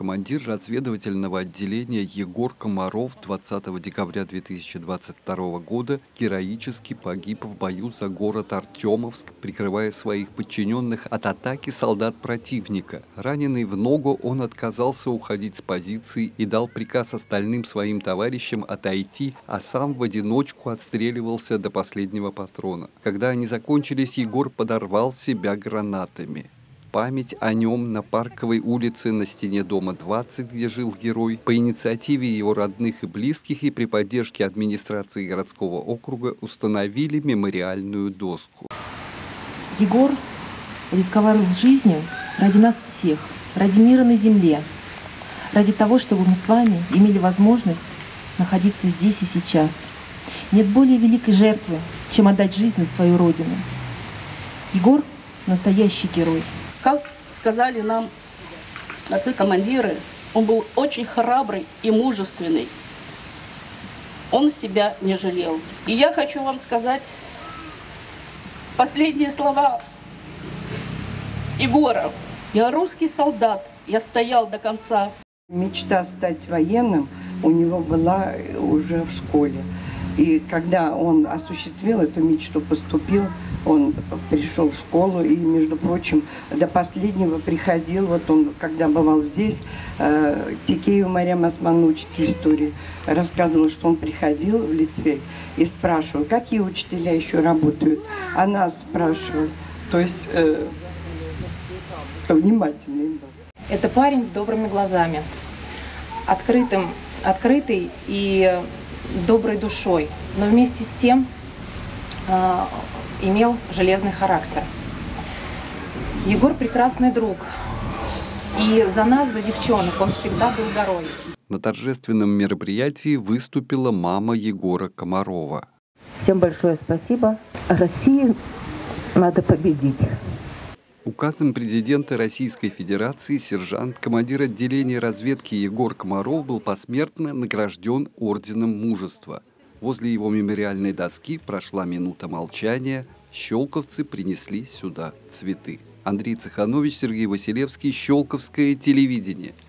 Командир разведывательного отделения Егор Комаров 20 декабря 2022 года героически погиб в бою за город Артемовск, прикрывая своих подчиненных от атаки солдат противника. Раненый в ногу, он отказался уходить с позиции и дал приказ остальным своим товарищам отойти, а сам в одиночку отстреливался до последнего патрона. Когда они закончились, Егор подорвал себя гранатами. Память о нем на Парковой улице на стене дома 20, где жил герой, по инициативе его родных и близких и при поддержке администрации городского округа установили мемориальную доску. Егор рисковал жизнью ради нас всех, ради мира на земле, ради того, чтобы мы с вами имели возможность находиться здесь и сейчас. Нет более великой жертвы, чем отдать жизнь за свою родину. Егор – настоящий герой – как сказали нам отцы-командиры, он был очень храбрый и мужественный. Он себя не жалел. И я хочу вам сказать последние слова Егора. Я русский солдат, я стоял до конца. Мечта стать военным у него была уже в школе. И когда он осуществил эту мечту, поступил, он пришел в школу и, между прочим, до последнего приходил. Вот он, когда бывал здесь, э, Тикею Марьям Осман, учитель истории, рассказывал, что он приходил в лицей и спрашивал, какие учителя еще работают. А нас спрашивал. То есть э, внимательный был. Это парень с добрыми глазами, открытым, открытый и доброй душой, но вместе с тем э, имел железный характер. Егор прекрасный друг, и за нас, за девчонок, он всегда был горой. На торжественном мероприятии выступила мама Егора Комарова. Всем большое спасибо. России надо победить. Указом президента Российской Федерации сержант, командир отделения разведки Егор Комаров был посмертно награжден Орденом Мужества. Возле его мемориальной доски прошла минута молчания, щелковцы принесли сюда цветы. Андрей Цеханович, Сергей Василевский, Щелковское телевидение –